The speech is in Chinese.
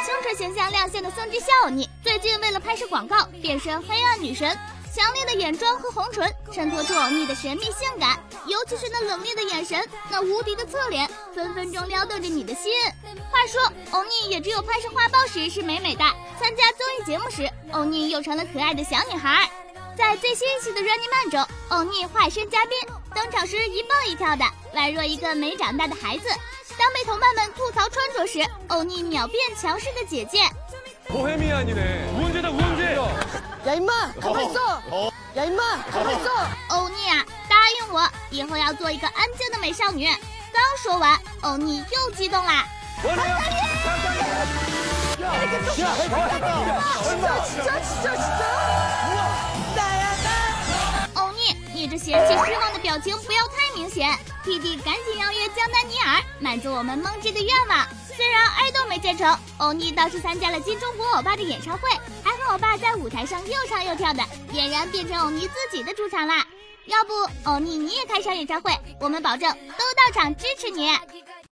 清纯形象亮相的宋智孝欧尼，最近为了拍摄广告，变身黑暗女神。强烈的眼妆和红唇衬托出欧尼的神秘性感，尤其是那冷冽的眼神，那无敌的侧脸，分分钟撩动着你的心。话说，欧尼也只有拍摄画报时是美美的，参加综艺节目时，欧尼又成了可爱的小女孩。在最新一期的《Running Man》中，欧尼化身嘉宾登场时一蹦一跳的，宛若一个没长大的孩子。当被同伴们吐槽穿着时，欧尼秒变强势的姐姐。보헤미안이네문제다문제 야임마가만있어야임마가만있어欧尼啊，答应我，以后要做一个安静的美少女。刚说完，欧尼又激动啦。 원해요 진짜 진짜 진짜 진짜 나야 나 欧尼，你这嫌弃失望的表情不要太明显。弟弟赶紧邀约江南尼尔， 满足我们梦之的愿望。虽然爱豆没建成，欧尼倒是参加了金钟国欧巴的演唱会，还和欧巴在舞台上又唱又跳的，俨然变成欧尼自己的主场啦。要不，欧尼你也开场演唱会，我们保证都到场支持你。